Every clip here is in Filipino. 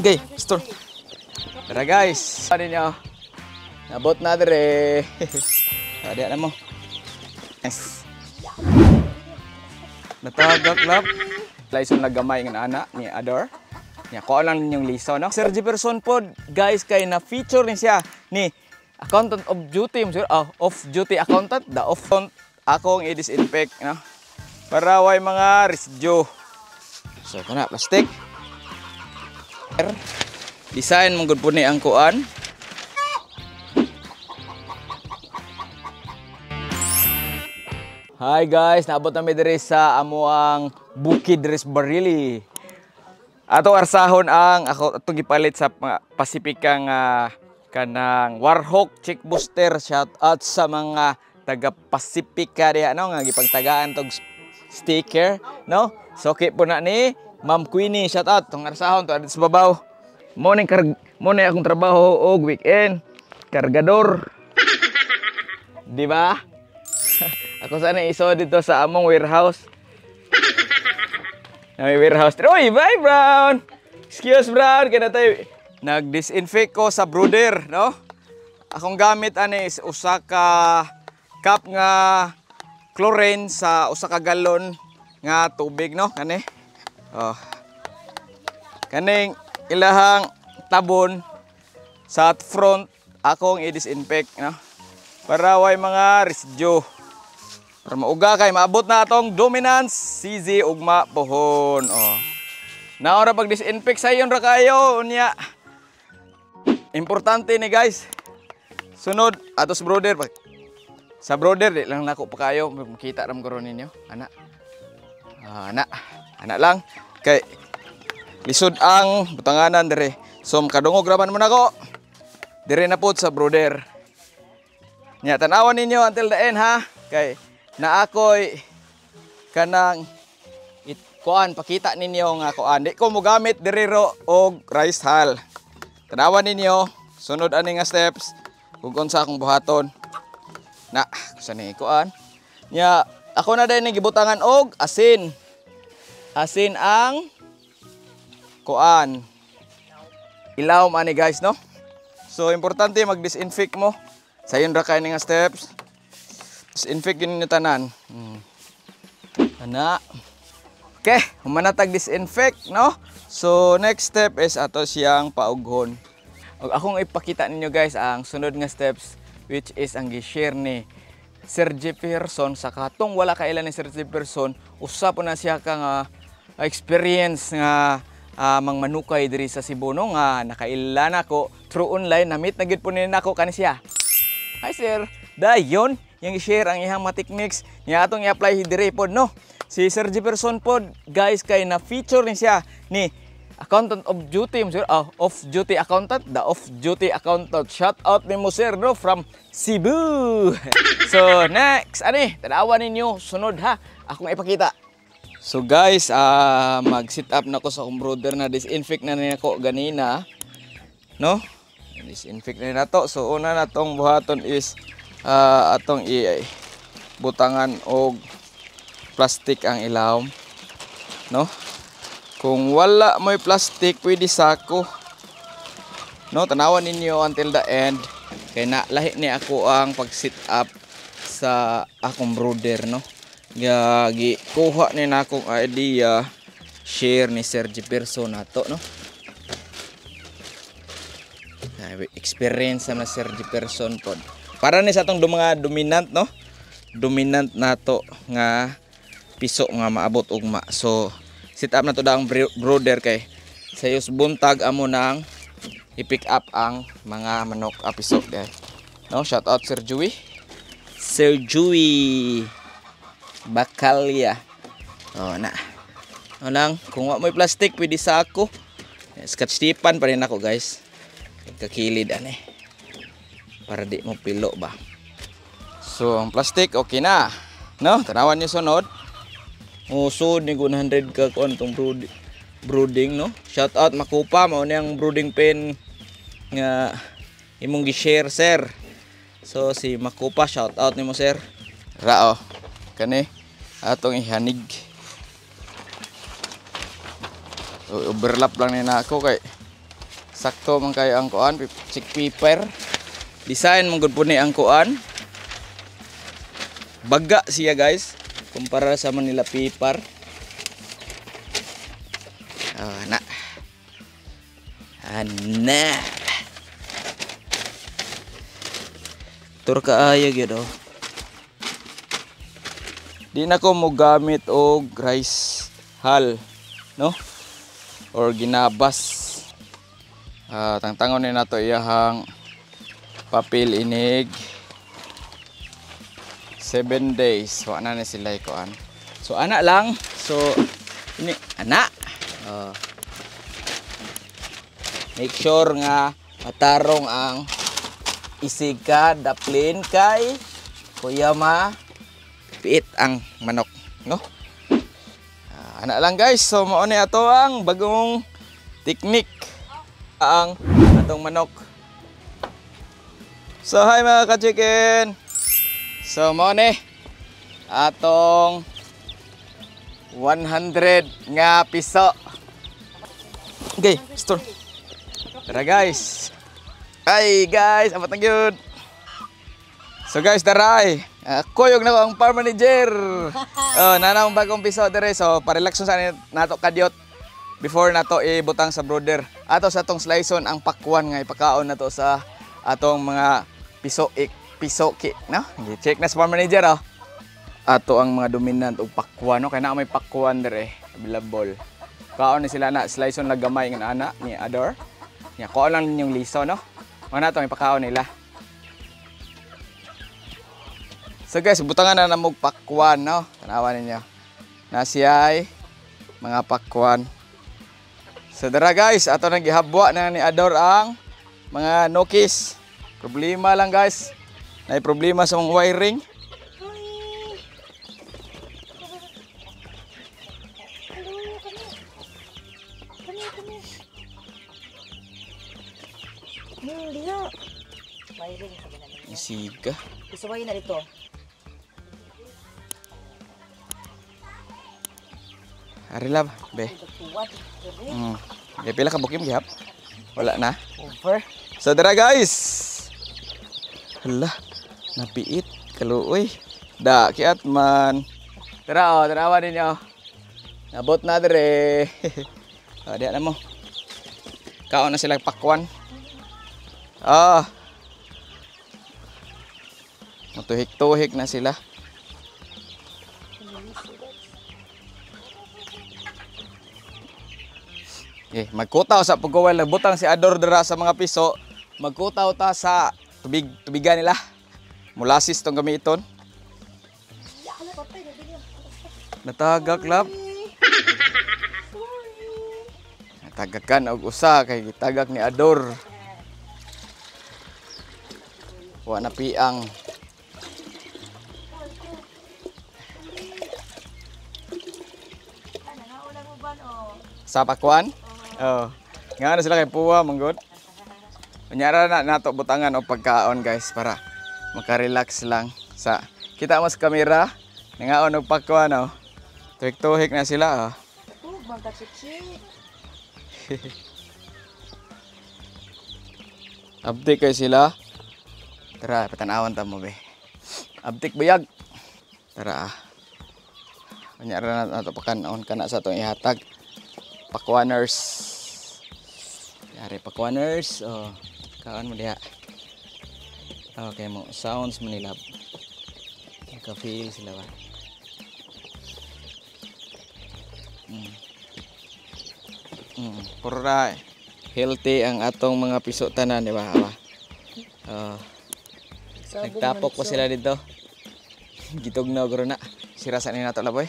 Okay, store. Tara guys. Ano niyo? Nabot na dire. Ada na mo. Yes. Natagak lap. Laison nagamay ng anak ni Ador. Nya ko lang ninyong liso no. Sir Jefferson pod guys kay na feature ni siya ni accountant of duty sir ah, off duty accountant the off akong i-disinfect no. Para way mga residue. So kana plastic. Design mong ni ang kuan. Hi guys, naabot na diri sa amuang Bukid Res Barili. Ato arsahon ang ako atong gipalit sa Pasipika nga kanang Warhawk Chick Booster shout out sa mga taga Pasipika diha no nga gipagtagaan tog sticker no. So okay po na ni Ma'am Queenie shout out tong arsahon to adto sa babaw. Mo ning kar mo na akong trabaho og weekend. Kargador. Di ba? Ako sana iso dito sa among warehouse. May warehouse. Uy, bye Brown! Excuse Brown, kaya tayo. Nag-disinfect ko sa brooder, no? Akong gamit ani is usa ka cup nga chlorine sa usa ka galon nga tubig, no? Kani. Oh. Kaning ilahang tabon sa front akong i-disinfect, no? Para way mga residue. Para mauga kay maabot na atong dominance CZ ugma pohon. Oh. Naora pag disinfect sayon ra kayo unya. Importante ni guys. Sunod atos brother sa brother di lang nako pa kayo makita ram karon ninyo. Ana. Ah, ana. Ana lang kay lisod ang butanganan dire. So kadungog raman man ako. Dire na pud sa brother. Nya tanawan ninyo until the end ha. Kay na ako'y kanang it kuan pakita ninyo nga kuan di ko mo gamit diri ro og rice hull tanawan ninyo sunod ani nga steps kung unsa akong buhaton na kusa ni kuan nya ako na din gibutangan og asin asin ang kuan ilaw ani guys no so importante mag disinfect mo sayon ra kay nga steps disinfect yun yung tanan. Hmm. Ana. Okay, humanatag disinfect, no? So, next step is ato siyang paughon. Og akong ipakita ninyo guys ang sunod nga steps which is ang gi-share ni Sir Jefferson sa katong wala kailan ni Sir Jefferson usa po na siya ka nga experience nga uh, mang manukay diri sa Cebu no nga nakailan ako through online na meet na gid po ni nako kani siya. Hi sir. Dayon, yung i-share ang ihang mga techniques niya atong i-apply dire pod no si Sir Jefferson pod guys kay na feature ni siya ni accountant of duty sir. Uh, off duty accountant. The off duty accountant. Shout out ni mo no from Cebu. So next. Ani tanawan ninyo. Sunod ha? Akong ipakita. So guys, uh, mag-sit up na ko sa akong brother na disinfect na niya ko ganina. No? Disinfect na na to. So una na tong buhaton is uh, atong i butangan og plastic ang ilawom no kung wala may plastic pwede sako. No tanawan ninyo until the end. Kay na lahi ni ako ang pag sit up sa akong brother no? Gagi kuha ni na akong idea share ni Sir Jefferson nato no? Experience na Sir Jefferson pod para ni sa atong mga dominant no? Dominant nato nga piso nga maabot ugma so sit up na to daang brother kay. Sayos buntag amo nang i-pick up ang mga manok a piso dai no shout out Sir Joey. Sir Joey Bakalya oh na. O lang kung wa may plastic pwede sa ako. Scotch tipan pa rin ako guys. Kakilid ani para di mo pilo ba. So ang plastic okay na. No tanawan niyo sunod usod ni 100 ka kon tong brood, brooding no? Shout out makupa mao ni ang brooding pen nga imong gi-share sir. So si makupa shout out nimo sir. Rao kani atong ihanig. Overlap lang ni na ako kay Sakto man kayo ang kuan, chick pepper. Design man gud po ni ang kuan. Baga siya guys kumpara sa Manila pepper. Oh, na. Ana. Tur kaayo gyud oh. Di na ko mo gamit og rice hull, no? Or ginabas. Ah, tangtangon ni nato iyahang papel inig 7 days. Wa na ni sila ikuan. So ana lang. So ini ana. Oh. Make sure nga matarong ang isiga daplin kay kuya ma piit ang manok, no? Ah, ana lang guys. So mao ni ato ang bagong teknik ang atong manok. So hi mga ka-chicken. So mo ni atong 100 nga piso. Okay, store. Tara guys. Ay guys, apat na gyud. So guys, taray. Uh, kuyog na ang farm manager. oh, nana ang bagong piso dire. So, parelax sa nato kadyot before nato ibutang sa brother. Ato sa atong sliceon ang pakwan nga ipakaon nato sa atong mga piso ik piso ki, no? Check na sa farm manager oh. Ato ang mga dominant og pakwan, no? Kaya na may pakwan dire available. Kaon ni sila na sliceon lang gamay nga ana ni Ador. Nya ko lang yung liso, no? Mga nato may pakaon nila. So guys, butangan na namog pakwan, no? Tanawan ninyo. Nasiyay mga pakwan. So dara guys, ato nang gihabwa na ni Ador ang mga nokis. Problema lang guys. Nay problema sa mga wiring. Isiga. Isuwayin na dito. Ari lab, be. Mm. Di pila ka bukim gihap? Wala na. Over. So guys. Hala, napiit kaluoy. Da kiat man. Tara oh, tarawa ninyo. Nabot na dire. oh, diyan na mo. Kaon na sila pakwan. Ah. Matuhik-tuhik na sila. Eh, magkutaw sa pagkawal nagbutang si Ador dira sa mga piso. Magkutaw ta sa tubig tubigan nila. Mulasis tong gamiton. Natagak lab. Natagakan og usa kay gitagak ni Ador. Wa na piang. Sa pakwan? Oo. Nga na sila kay Puwa, manggod. Kunyara na nato butangan o pagkaon guys para makarelax lang sa kita mas kamera nangaon og pakwan oh. Tuhik-tuhik na sila oh. Abtik kay sila. Tara, patanawan ta mo be. Abtik bayag. Tara. ah. Kunyara na nato pakanon kana sa atong ihatag. Pakwaners. Yari pakwaners. Oh, kaon mo diha. Okay mo, sounds mo nila. Naka-feel sila ba? Mm. Mm, pura healthy ang atong mga piso tanan, di ba? Awa. Oh, Sabog nagtapok pa man sila dito. Gitog na guro na. Sirasan ni nato laboy.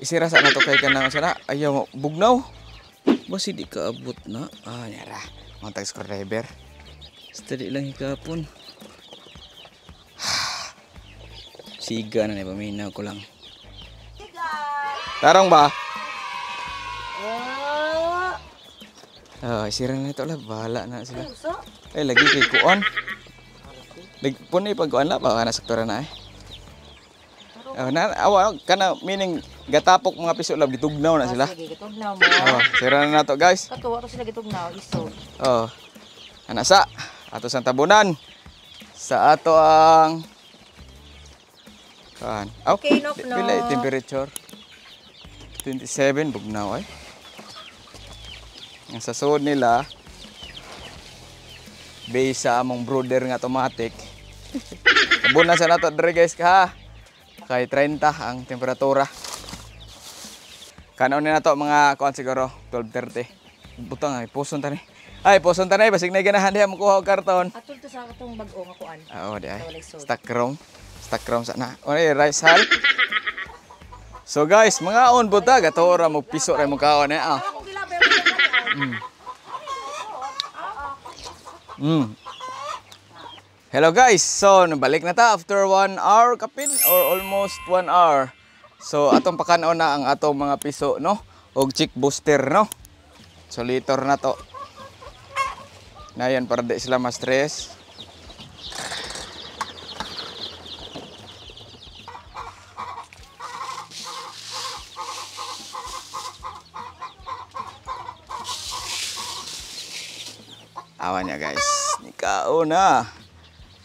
Isirasa na to kay kanang sana. Ayaw mo bugnaw. Basi di ka abot na. Ah, nyara. Montag screwdriver. Steady lang hikapon. Siga na ni paminaw ko lang. Tarong ba? Ah. Ah, isira na ito lah. Bahala na sila. Ay. Ay, lagi kay kuon. Pun ni pag kuon la ba kana sektora na eh. Oh, na awa kana meaning gatapok mga piso lab gitugnaw na sila. Ah, Sige, gitugnaw mo. Oh, sira na nato guys. Katuwa to sila gitugnaw, isog. Oh. Ana sa ato sang tabunan. Sa ato ang kan. Oh, Okay, nok, no. Pila temperature? 27 bugnaw ay. Ang sa suod nila base sa among brother nga automatic. Tabunan sa nato dre guys ka. Kay 30 ang temperatura. Kanon na nato mga kuan siguro 12:30. Butang ay puson tani. Ay puson tani basig na ganahan diha mo kuha og karton. Atol to sa katong bag-o nga kuan. Oo, di ay. Stock room. Stock room sa na. O ay, rice hal. So guys, mga on buta gato ra mo piso ra mo kaon eh. Ah. Gilabe Mm. Hello guys. So, nabalik na ta after 1 hour kapin or almost 1 hour. So, atong pakanon na ang atong mga piso, no? Og chick booster, no? So, liter na to. Na yan, para di sila ma-stress. Awan niya guys. Nikao na.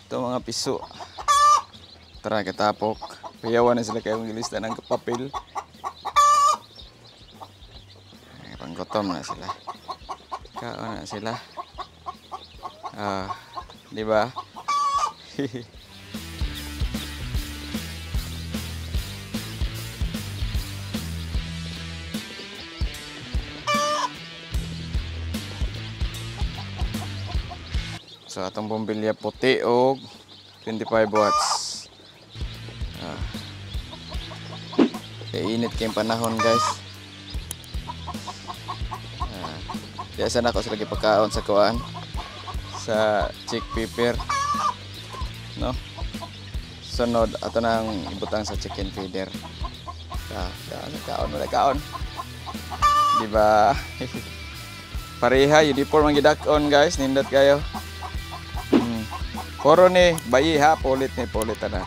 Ito mga piso. Tara katapok. Payawan na sila kayo gilista ng papel. Panggutom na sila. Kao na sila. Ah, di ba? So atong bumbilya puti og 25 watts. Ah. Kaya init kayong panahon guys. Kaya sana ako sila gipakaon sa kuan sa chick pepper. No? Sunod ato nang ibutang sa chicken feeder. Ka, kaon, kaon, wala kaon. Di ba? Pareha, uniform ang gidakon guys, nindot kayo. Hmm. Puro ni bayi ha, pulit ni pulit na.